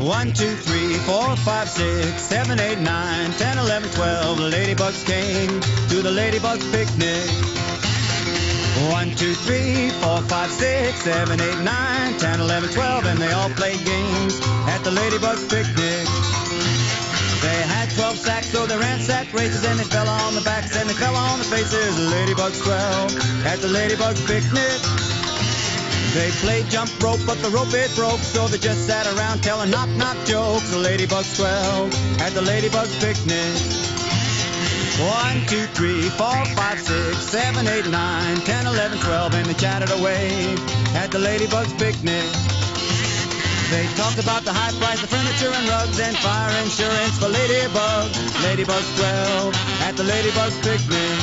1, 2, 3, 4, 5, 6, 7, 8, 9, 10, 11, 12. The ladybugs came to the ladybugs picnic. 1, 2, 3, 4, 5, 6, 7, 8, 9, 10, 11, 12. And they all played games at the ladybugs picnic. They had 12 sacks, so they ran sack races, and they fell on the backs, and they fell on the faces. Ladybugs 12 at the ladybugs picnic. They played jump rope, but the rope it broke, so they just sat around telling knock knock jokes. The ladybugs 12 at the ladybugs picnic. One, two, three, four, five, six, seven, eight, nine, ten, eleven, twelve, and they chatted away at the ladybugs picnic. They talked about the high price of furniture and rugs and fire insurance for ladybugs. Ladybugs 12 at the ladybugs picnic.